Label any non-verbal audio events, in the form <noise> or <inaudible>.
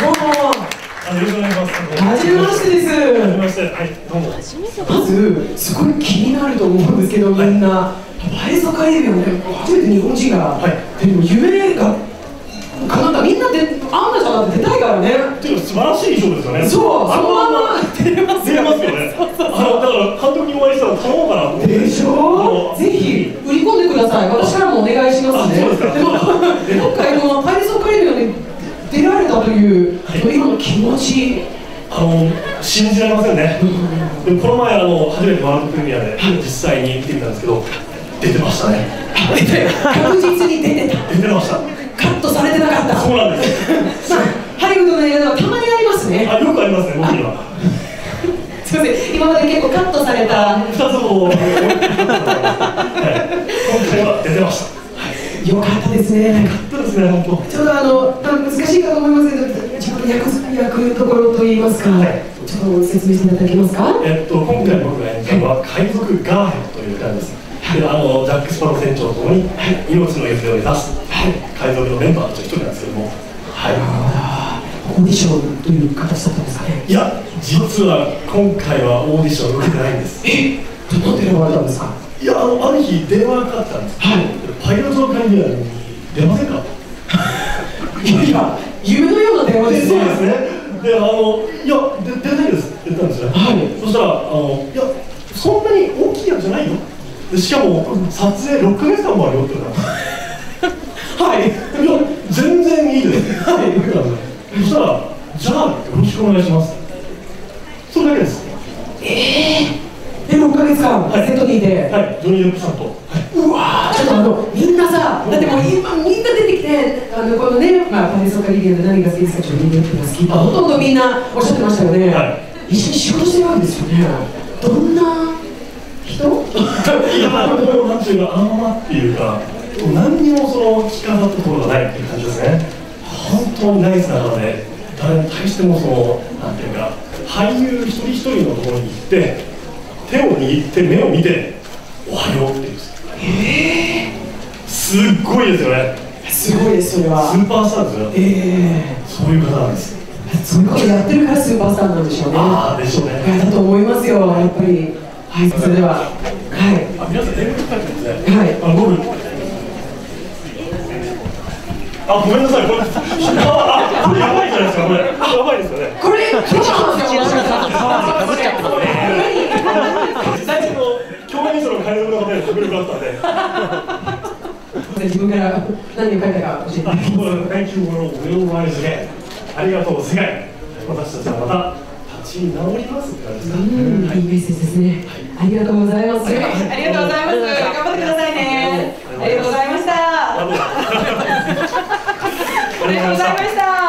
どうもあよろしくお願いします。はじめましてですはじめまして。はい、どうも。まずすごい気になると思うんですけど、みんな映え盛りデビをね初めて日本人が、はいでも夢が叶ったみんなでアンナちゃん出たいからねっていうか素晴らしい衣装ですよね。そうあのまんまそのまんま出れます出れますよね。あのだから監督にお会いしたら頼もうかなと思って。でしょ？ぜひ売り込んでください私からもお願いしますねあそうですかも <laughs> 今回このパリソカリビアに出られたという、今の気持ちあの信じられませんね。でもこの前あの初めてワールドプレミアで実際に見てみたんですけど出てましたね。確実に出てた <laughs> 出てました。カットされてなかったそうなんです。まあ、ハリウッドの映画ではたまにありますねあよくありますね僕には。すみません今まで結構カットされた二つほど。はい。今回は出てました。よかったですねそうですね本当。ちょうどあのあ難しいかと思いますけど役役どころといいますか、はいちょっと説明していただけますかえっと、今回僕が演じたのは海賊ガーヘッドというキャラです。で、あのジャック・スパロー船長とともに命の譲りを目指す海賊のメンバーの一人なんですけども、はい。オーディションという形だったんですかねいや、実は今回はオーディションを受けてないんです。えどうやって選ばれたんですか？いや、あのある日電話がかかってたんです。はいパイロットの会議に出ませんか。<laughs> いやいや夢のような電話ですそうですね。で、あの、いや、で出たいですって言ったんですよね。はいそしたら、あの、いや、そんなに大きい役じゃないよ。でしかも、撮影6ヶ月間もあるよって言ったんですはいいや、全然いいです。はい言ったんです、そしたら、じゃあ、よろしくお願いします。それだけですええー。で6ヶ月間はいセットにいて、はい、ジョニー・デップさんと。はいうわーちょっとあのみんなさだってもう今みんな出てきてあのこのねまあパレスオカリビアで何が好きですかジョニー・デップが好きってほとんどみんなおっしゃってましたよね、は一緒に仕事してるわけですよねどんな人？いや、なんていうか、あのままっていうか、何にもその、聞かざったところがないっていう感じですね。本当にナイスな方で、誰に対してもその、なんていうか、俳優一人一人のところに行って、手を握って目を見て、おはようって言うんです。すっごいですよね。すごいですそれスはーパースターですよ。えそういう方なんです。えそういうことやってるからスーパースターなんでしょうねああ、でしょうね。だと思いますよやっぱりはいそれでははいあ、皆さん、テーブル書い。はいあの、僕。あ、ごめんなさい、これ。あ、これやばいじゃないですか、これ。やばいですよね。これ今日なんですよかぶっちゃってますね。実際、その、共演者のの方で迫力があったんで。自分から何を書いたか教えてあ、Thank you for will rise again。ありがとう、世界。私たちはまた。立ち直りますって感じですか？うん、はいいいメッセージですね。ありがとうございます。はいありがとうございます。頑張ってくださいね。ありがとうございました。ありがとうございました。